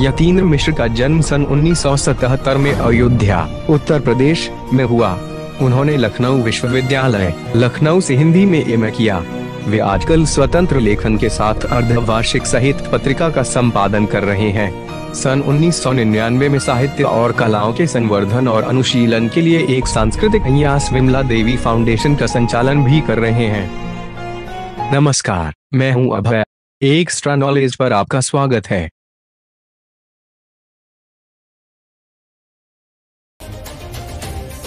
यतीन्द्र मिश्र का जन्म सन 1977 में अयोध्या, उत्तर प्रदेश में हुआ। उन्होंने लखनऊ विश्वविद्यालय, लखनऊ से हिंदी में एम किया। वे आजकल स्वतंत्र लेखन के साथ अर्धवार्षिक साहित्य पत्रिका का संपादन कर रहे हैं। सन 1999 में साहित्य और कलाओं के संवर्धन और अनुशीलन के लिए एक सांस्कृतिक न्यास विमला देवी फाउंडेशन का संचालन भी कर रहे हैं। नमस्कार, मैं हूँ अभय। एक्स्ट्रा नॉलेज पर आपका स्वागत है।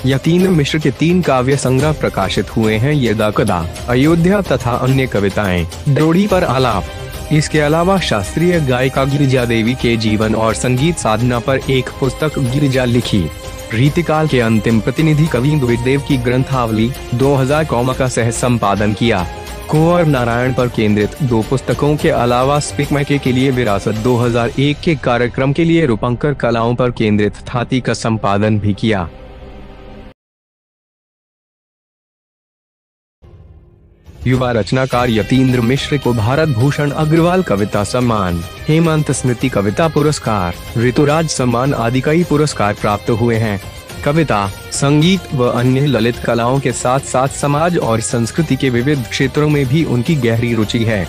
यतीन्द्र मिश्र के तीन काव्य संग्रह प्रकाशित हुए हैं, यदा कदा। अयोध्या तथा अन्य कविताएँ। द्रोड़ी पर आलाप। इसके अलावा शास्त्रीय गायिका गिरिजा देवी के जीवन और संगीत साधना पर एक पुस्तक गिरिजा लिखी। रीतिकाल के अंतिम प्रतिनिधि कवि द्विदेव की ग्रंथावली 2000 कौमा का सह संपादन किया। कुंवर नारायण पर केंद्रित दो पुस्तकों के अलावा स्पिक मैके के लिए विरासत 2001 के कार्यक्रम के लिए रूपंकर कलाओं पर केंद्रित थाती का संपादन भी किया। युवा रचनाकार यतीन्द्र मिश्र को भारत भूषण अग्रवाल कविता सम्मान, हेमंत स्मृति कविता पुरस्कार, ऋतुराज सम्मान आदि कई पुरस्कार प्राप्त हुए हैं। कविता, संगीत व अन्य ललित कलाओं के साथ साथ समाज और संस्कृति के विविध क्षेत्रों में भी उनकी गहरी रुचि है।